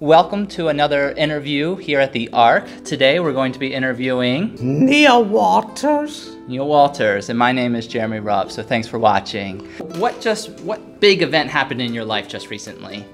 welcome to another interview here at the ARC. Today we're going to be interviewing Neil Walters. Neil Walters, and my name is Jeremy Roop, so thanks for watching. What just, what big event happened in your life just recently?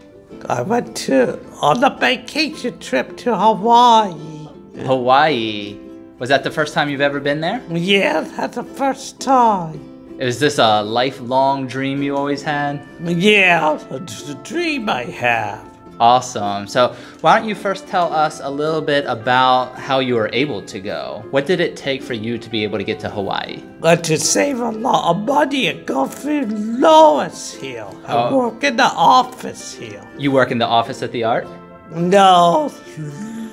I went to on a vacation trip to Hawaii. Hawaii. Was that the first time you've ever been there? Yeah, that's the first time. Is this a lifelong dream you always had? Yeah, it's a dream I have. Awesome. So, why don't you first tell us a little bit about how you were able to go? What did it take for you to be able to get to Hawaii? But to save a lot of money and go through Lois here. I Oh. work in the office here. You work in the office at the ARC? No,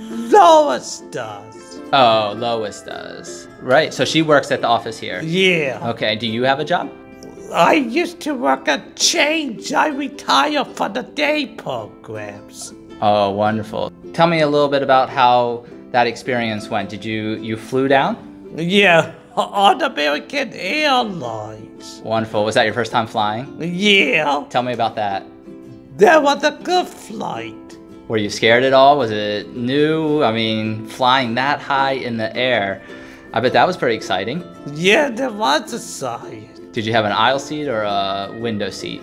Lois does. Oh, Lois does. Right. So she works at the office here. Yeah. Okay. Do you have a job? I used to work at Change. I retired for the day programs. Oh, wonderful. Tell me a little bit about how that experience went. Did you you flew down? Yeah, on American Airlines. Wonderful. Was that your first time flying? Yeah, Tell me about that. that was a good flight. Were you scared at all? Was it new? I mean, flying that high in the air. I bet that was pretty exciting. Yeah, there was a sign. Did you have an aisle seat or a window seat?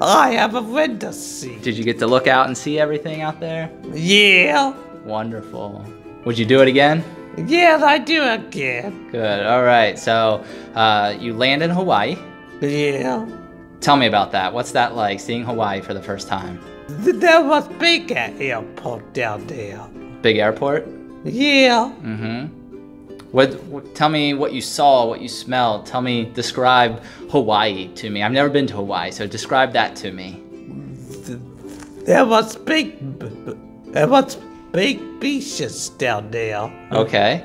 I have a window seat. Did you get to look out and see everything out there? Yeah, Wonderful. Would you do it again? yeah, I do again. Good. All right. So uh, you land in Hawaii. Yeah, Tell me about that. What's that like, seeing Hawaii for the first time? Th- there was big airport down there. Big airport. Yeah, Mm-hmm. What, what? Tell me what you saw, what you smelled. Tell me, describe Hawaii to me. I've never been to Hawaii, so describe that to me. there was big, there was big beaches down there. Okay.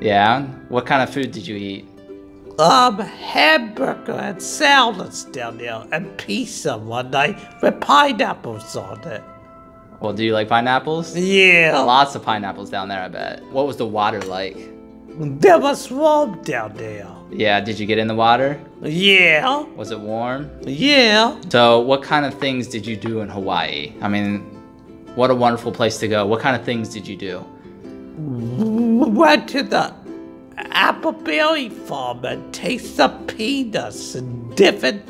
Yeah. What kind of food did you eat? Um, hamburger and salads down there, and pizza one night with pineapples on it. Well, do you like pineapples? Yeah, Lots of pineapples down there, I bet. What was the water like? There was warm down there. Yeah. Did you get in the water? Yeah, Was it warm? yeah. So, what kind of things did you do in Hawaii? I mean, what a wonderful place to go. What kind of things did you do? Went to the appleberry farm and taste the peanuts and different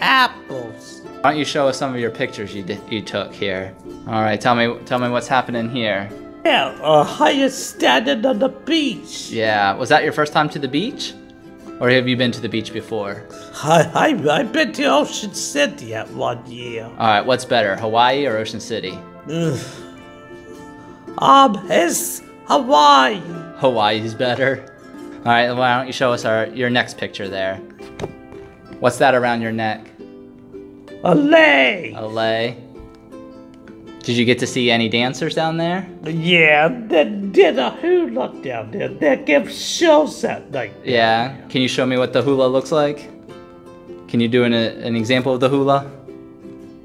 apples. Why don't you show us some of your pictures you you took here? All right, tell me tell me what's happening here. Yeah, I was standing on the beach. Yeah, was that your first time to the beach, or have you been to the beach before? I, I, I've been to Ocean City at one year. All right, what's better, Hawaii or Ocean City? Ugh. Um, it's Hawaii. Hawaii's better. All right, why don't you show us our your next picture there? What's that around your neck? A lake. A lei. Did you get to see any dancers down there? Yeah, they did a hula down there. They give shows at night. Yeah. Can you show me what the hula looks like? Can you do an, an example of the hula?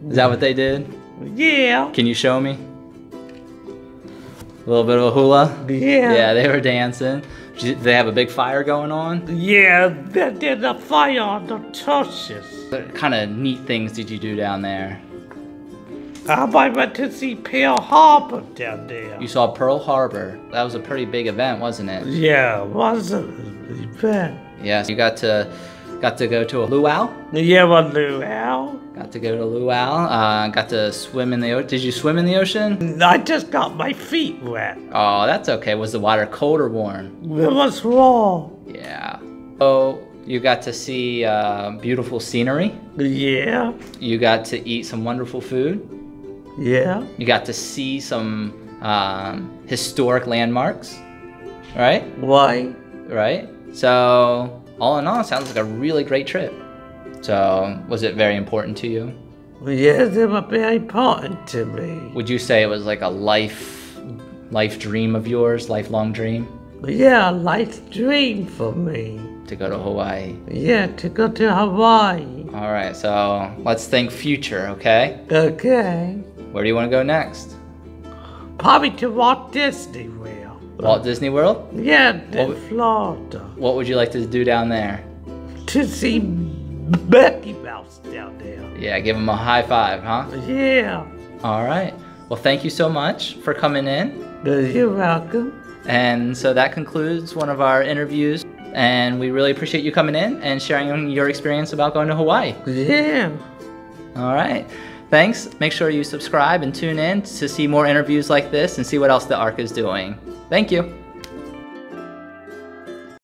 Is that what they did? Yeah. Can you show me? A little bit of a hula? Yeah. Yeah, they were dancing. Did they have a big fire going on? Yeah, they did a fire on the churches. What kind of neat things did you do down there? Um, I went to see Pearl Harbor down there. You saw Pearl Harbor. That was a pretty big event, wasn't it? Yeah, was it an event? Yes. You got to got to go to a luau. Yeah, well, luau. Got to go to luau. Uh, got to swim in the ocean. Did you swim in the ocean? I just got my feet wet. Oh, that's okay. Was the water cold or warm? It was warm. Yeah. Oh, you got to see uh, beautiful scenery. Yeah, You got to eat some wonderful food. Yeah. You got to see some um, historic landmarks. Right? Why? Right? So, all in all, it sounds like a really great trip. So, was it very important to you? Yes, it were very important to me. Would you say it was like a life life dream of yours, lifelong dream Yeah, a life dream for me. to go to Hawaii? Yeah, to go to Hawaii. All right, so let's think future, okay? Okay. Where do you want to go next? Probably to Walt Disney World. Walt Disney World? Yeah, in What- Florida. What would you like to do down there? To see Mickey Mouse down there. Yeah, give him a high five, huh? Yeah. All right. Well, thank you so much for coming in. You're welcome. And so that concludes one of our interviews. And we really appreciate you coming in and sharing your experience about going to Hawaii. Yeah. All right. Thanks. Make sure you subscribe and tune in to see more interviews like this and see what else the ARC is doing. Thank you.